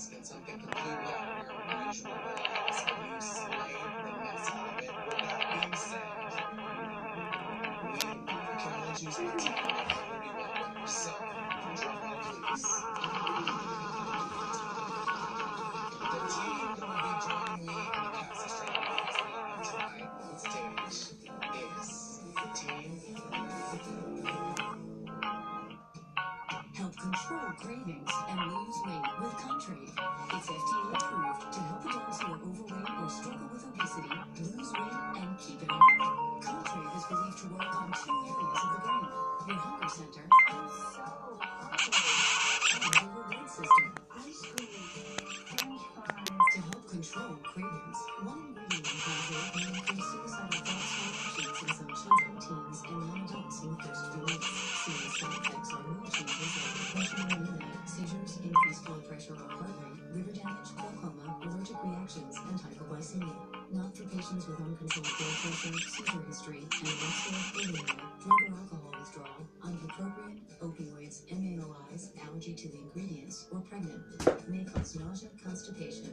out of and you the mess of it. Being can only choose want one yourself. Please. The team will be me in the Things tonight on stage is Team Help control cravings and lose weight with to work on two areas of the brain your hunger center and your reward system. Ice cream, French fries. To help control cravings, one ingredient in Contrave may increase suicidal thoughts or actions in some children, teens, and young adults in the first few weeks. Serious side effects are mood changes like depression or seizures, increased blood pressure or heart rate, liver damage, glaucoma, allergic reactions, and hypoglycemia. Not for patients with uncontrolled blood pressure, seizure history, opioids, MAOIs, allergy to the ingredients, or pregnant. May cause nausea, constipation,